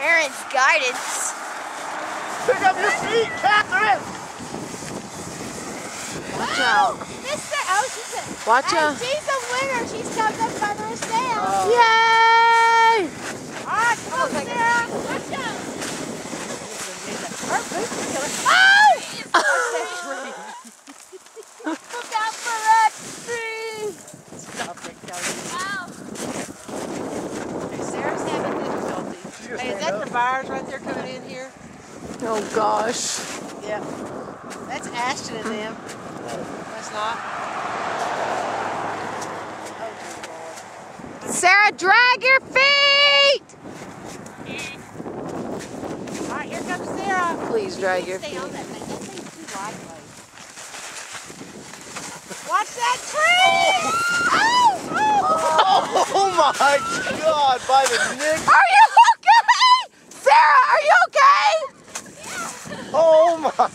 Parents' guidance. Pick up your feet, Catherine! Watch out. Mister, oh, she's a, Watch out. she's a winner. She's coming up by herself. Oh. Yay! All right, come on, Sarah. Watch out. Our boots are killer. Oh! That the buyers right there coming in here? Oh gosh. Yep. That's Ashton and them. That's not. Oh. Sarah, drag your feet! All right, here comes Sarah. Please drag your Stay feet. on that thing. That thing's too lightweight. Watch that tree! Oh! Oh! Oh my god, by the neck. Are you okay? Sarah, are you okay? Oh my.